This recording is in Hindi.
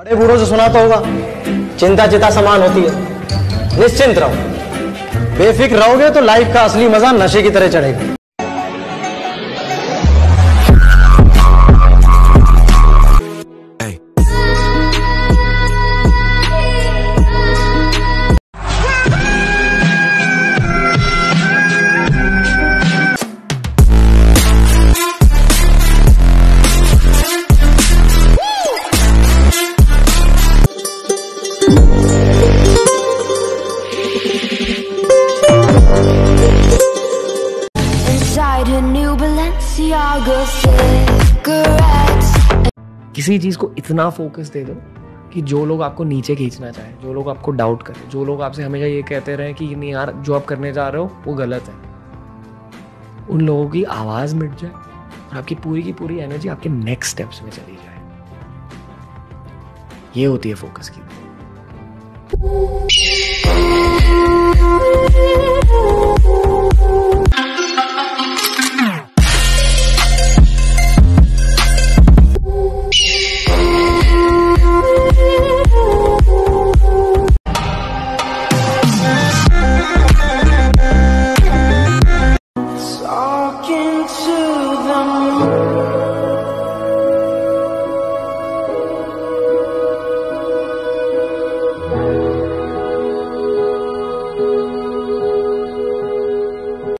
बड़े बूढ़ों से सुना तो होगा। चिंता चिता समान होती है। निश्चिंत रहो। बेफिक्र रहोगे तो लाइफ का असली मज़ा नशे की तरह चढ़ेगा। किसी चीज़ को इतना फोकस दे दो कि जो लोग आपको नीचे खींचना चाहे, जो लोग आपको डाउट करें, जो लोग आपसे हमेशा ये कहते रहे कि नहीं यार, जो आप करने जा रहे हो, वो गलत है। उन लोगों की आवाज़ मिट जाए और आपकी पूरी की पूरी एनर्जी आपके नेक्स्ट स्टेप्स में चली जाए। ये होती है फोकस की.